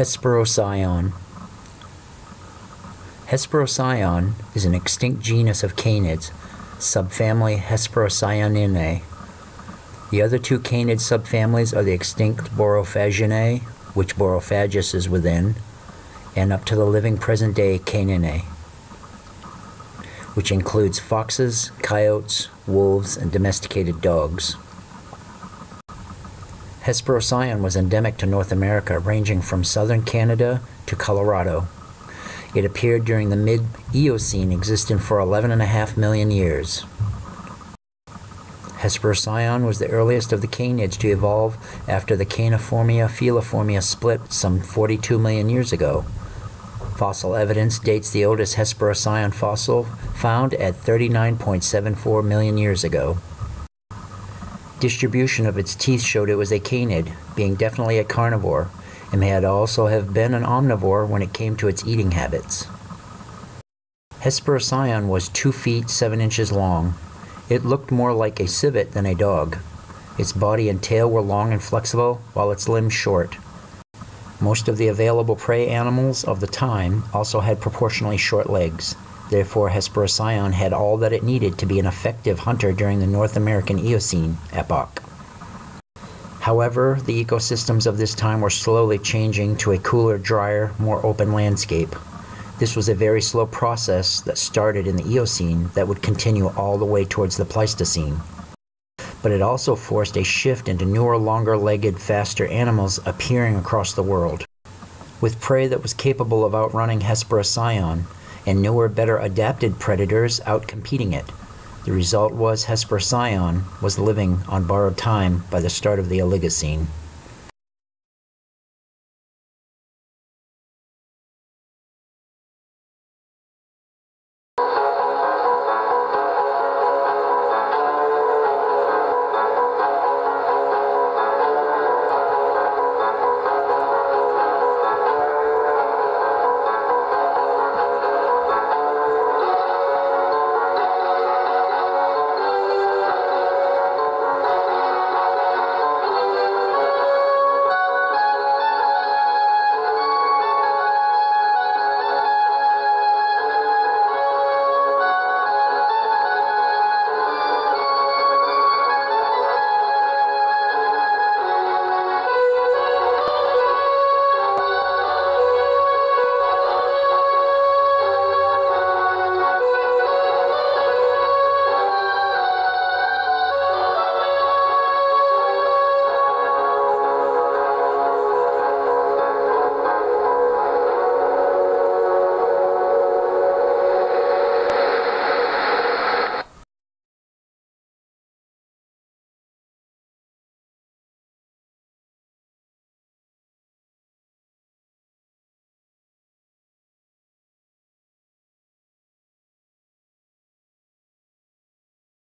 Hesperocyon. Hesperocyon is an extinct genus of canids, subfamily Hesperocyoninae. The other two canid subfamilies are the extinct Borophaginae, which Borophagus is within, and up to the living present day Caninae, which includes foxes, coyotes, wolves, and domesticated dogs. Hesperocyon was endemic to North America, ranging from southern Canada to Colorado. It appeared during the mid Eocene, existing for 11.5 million years. Hesperocyon was the earliest of the canids to evolve after the Caniformia Feliformia split some 42 million years ago. Fossil evidence dates the oldest Hesperocyon fossil found at 39.74 million years ago. Distribution of its teeth showed it was a canid, being definitely a carnivore, and may also have been an omnivore when it came to its eating habits. Hesperocyon was 2 feet 7 inches long. It looked more like a civet than a dog. Its body and tail were long and flexible, while its limbs short. Most of the available prey animals of the time also had proportionally short legs. Therefore, Hesperocyon had all that it needed to be an effective hunter during the North American Eocene epoch. However, the ecosystems of this time were slowly changing to a cooler, drier, more open landscape. This was a very slow process that started in the Eocene that would continue all the way towards the Pleistocene. But it also forced a shift into newer, longer legged, faster animals appearing across the world. With prey that was capable of outrunning Hesperocyon, and newer, better adapted predators outcompeting it. The result was Hesperocyon was living on borrowed time by the start of the Oligocene.